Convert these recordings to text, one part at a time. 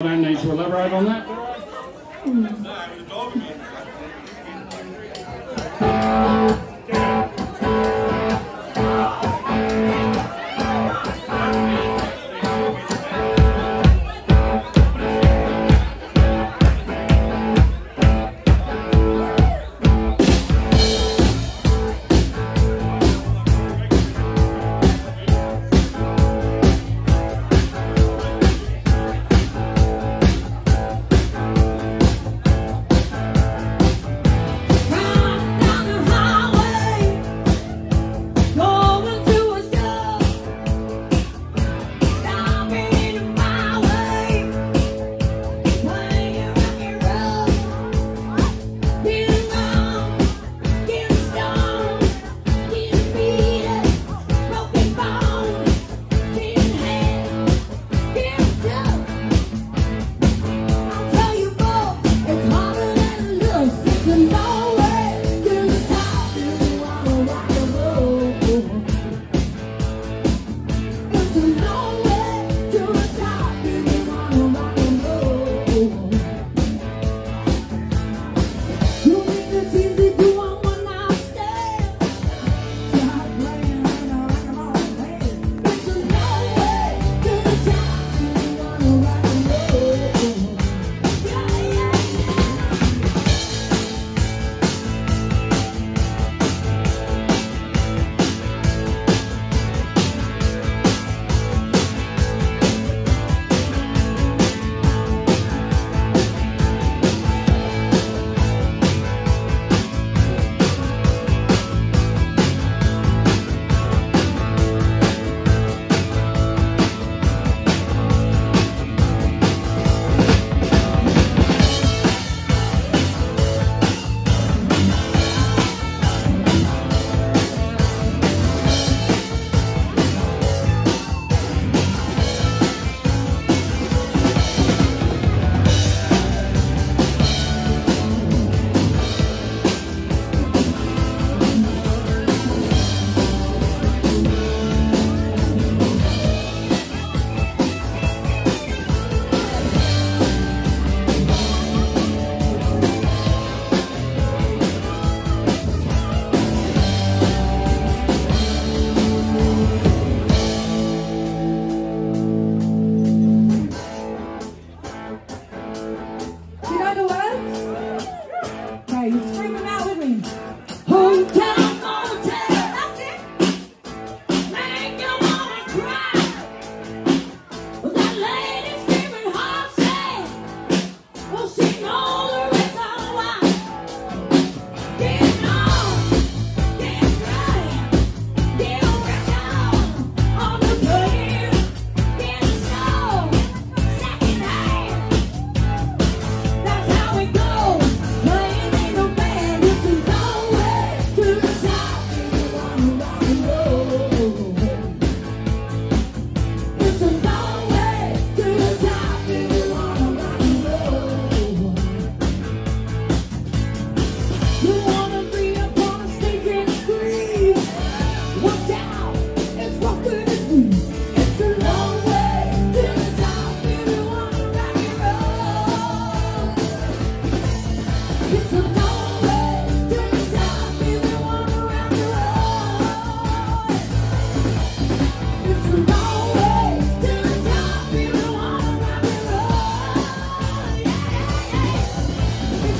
don't need to elaborate on that. Down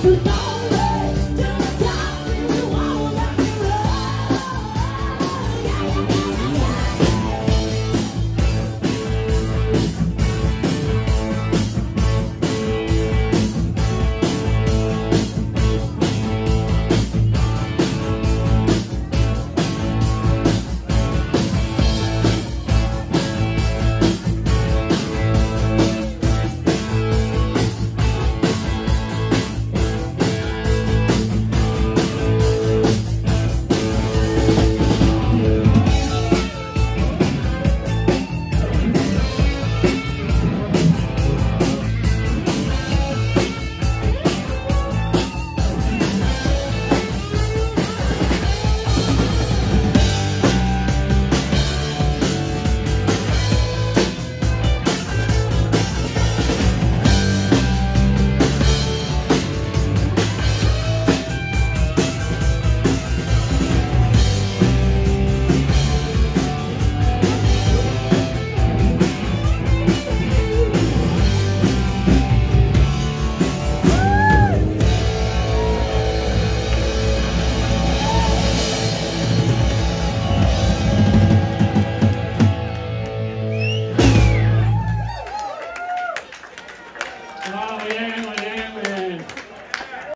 if